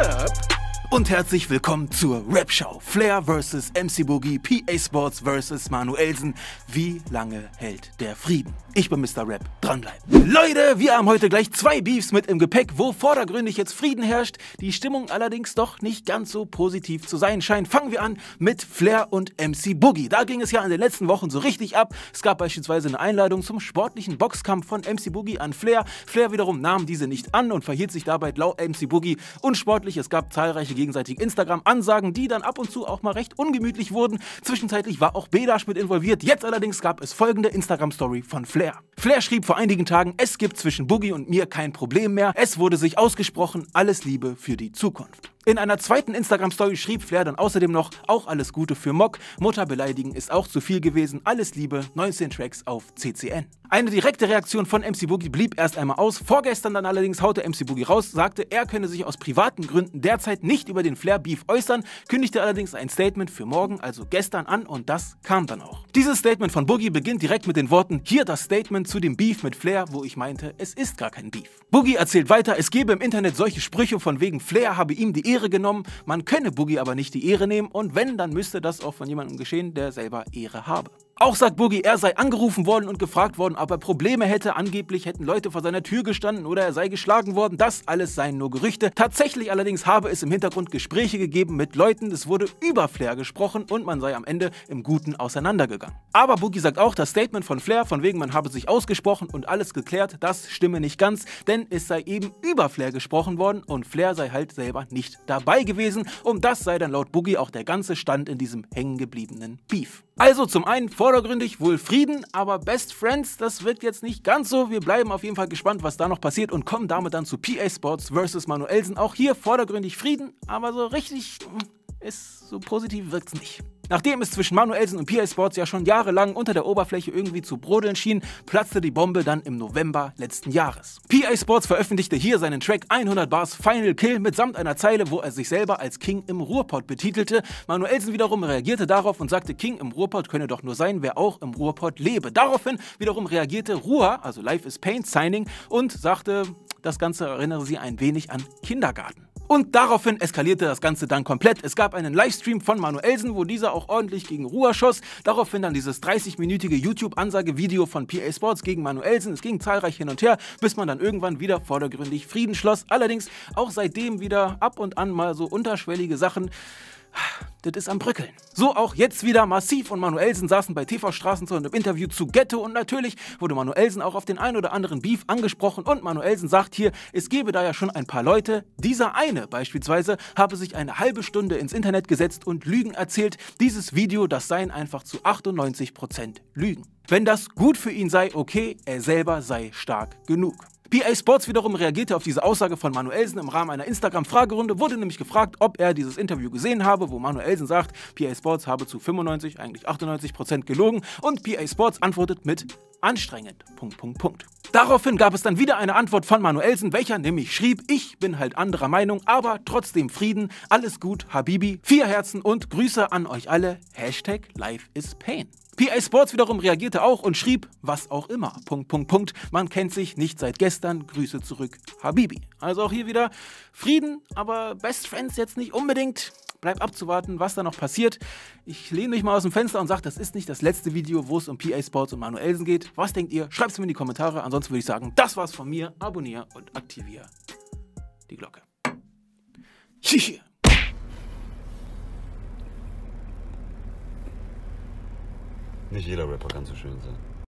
up? Und herzlich willkommen zur Rap-Show. Flair vs. MC Boogie, PA Sports vs. Manuelsen. Wie lange hält der Frieden? Ich bin Mr. Rap. Dranbleiben. Leute, wir haben heute gleich zwei Beefs mit im Gepäck, wo vordergründig jetzt Frieden herrscht, die Stimmung allerdings doch nicht ganz so positiv zu sein scheint. Fangen wir an mit Flair und MC Boogie. Da ging es ja in den letzten Wochen so richtig ab. Es gab beispielsweise eine Einladung zum sportlichen Boxkampf von MC Boogie an Flair. Flair wiederum nahm diese nicht an und verhielt sich dabei laut MC Boogie unsportlich. Es gab zahlreiche gegenseitige Instagram-Ansagen, die dann ab und zu auch mal recht ungemütlich wurden. Zwischenzeitlich war auch Bedash mit involviert. Jetzt allerdings gab es folgende Instagram-Story von Flair. Flair schrieb vor einigen Tagen, es gibt zwischen Boogie und mir kein Problem mehr. Es wurde sich ausgesprochen, alles Liebe für die Zukunft. In einer zweiten Instagram-Story schrieb Flair dann außerdem noch, auch alles Gute für Mock, Mutter beleidigen ist auch zu viel gewesen, alles Liebe, 19 Tracks auf CCN. Eine direkte Reaktion von MC Boogie blieb erst einmal aus. Vorgestern dann allerdings haute MC Boogie raus, sagte, er könne sich aus privaten Gründen derzeit nicht über den Flair-Beef äußern, kündigte allerdings ein Statement für morgen, also gestern an und das kam dann auch. Dieses Statement von Boogie beginnt direkt mit den Worten, hier das Statement zu dem Beef mit Flair, wo ich meinte, es ist gar kein Beef. Boogie erzählt weiter, es gebe im Internet solche Sprüche von wegen Flair habe ihm die Ehre genommen, man könne Boogie aber nicht die Ehre nehmen und wenn, dann müsste das auch von jemandem geschehen, der selber Ehre habe. Auch sagt Boogie, er sei angerufen worden und gefragt worden, ob er Probleme hätte. Angeblich hätten Leute vor seiner Tür gestanden oder er sei geschlagen worden. Das alles seien nur Gerüchte. Tatsächlich allerdings habe es im Hintergrund Gespräche gegeben mit Leuten. Es wurde über Flair gesprochen und man sei am Ende im Guten auseinandergegangen. Aber Boogie sagt auch, das Statement von Flair, von wegen man habe sich ausgesprochen und alles geklärt, das stimme nicht ganz, denn es sei eben über Flair gesprochen worden und Flair sei halt selber nicht dabei gewesen. Und das sei dann laut Boogie auch der ganze Stand in diesem hängengebliebenen Beef. Also zum einen vordergründig wohl Frieden, aber Best Friends, das wirkt jetzt nicht ganz so. Wir bleiben auf jeden Fall gespannt, was da noch passiert und kommen damit dann zu PA Sports vs. Manuelsen. Auch hier vordergründig Frieden, aber so richtig ist so positiv wirkt's nicht. Nachdem es zwischen Manuelsen und PA Sports ja schon jahrelang unter der Oberfläche irgendwie zu brodeln schien, platzte die Bombe dann im November letzten Jahres. PA Sports veröffentlichte hier seinen Track 100 Bars Final Kill mitsamt einer Zeile, wo er sich selber als King im Ruhrpott betitelte. Manuelsen wiederum reagierte darauf und sagte, King im Ruhrpott könne doch nur sein, wer auch im Ruhrpott lebe. Daraufhin wiederum reagierte Ruhr, also Life is Pain Signing, und sagte, das Ganze erinnere sie ein wenig an Kindergarten. Und daraufhin eskalierte das Ganze dann komplett. Es gab einen Livestream von Manuelsen, wo dieser auch ordentlich gegen Ruhr schoss. Daraufhin dann dieses 30-minütige YouTube-Ansagevideo von PA Sports gegen Manuelsen. Es ging zahlreich hin und her, bis man dann irgendwann wieder vordergründig Frieden schloss. Allerdings auch seitdem wieder ab und an mal so unterschwellige Sachen das ist am Brückeln. So auch jetzt wieder Massiv und Manuelsen saßen bei TV Straßenzone im Interview zu Ghetto und natürlich wurde Manuelsen auch auf den ein oder anderen Beef angesprochen und Manuelsen sagt hier, es gebe da ja schon ein paar Leute. Dieser eine beispielsweise habe sich eine halbe Stunde ins Internet gesetzt und Lügen erzählt. Dieses Video, das seien einfach zu 98% Lügen. Wenn das gut für ihn sei, okay, er selber sei stark genug. PA Sports wiederum reagierte auf diese Aussage von Manuelsen im Rahmen einer Instagram-Fragerunde, wurde nämlich gefragt, ob er dieses Interview gesehen habe, wo Manuelsen sagt, PA Sports habe zu 95, eigentlich 98 Prozent gelogen und PA Sports antwortet mit anstrengend. Punkt, Punkt, Punkt. Daraufhin gab es dann wieder eine Antwort von Manuelsen, welcher nämlich schrieb, ich bin halt anderer Meinung, aber trotzdem Frieden, alles gut, Habibi, vier Herzen und Grüße an euch alle, Hashtag Life is Pain. PA Sports wiederum reagierte auch und schrieb, was auch immer. Punkt, Punkt, Punkt. Man kennt sich nicht seit gestern. Grüße zurück, Habibi. Also auch hier wieder Frieden, aber Best Friends jetzt nicht unbedingt. Bleibt abzuwarten, was da noch passiert. Ich lehne mich mal aus dem Fenster und sage, das ist nicht das letzte Video, wo es um PA Sports und Manuelsen geht. Was denkt ihr? Schreibt es mir in die Kommentare. Ansonsten würde ich sagen, das war's von mir. Abonniere und aktiviere die Glocke. Hihi. Nicht jeder Rapper kann so schön sein.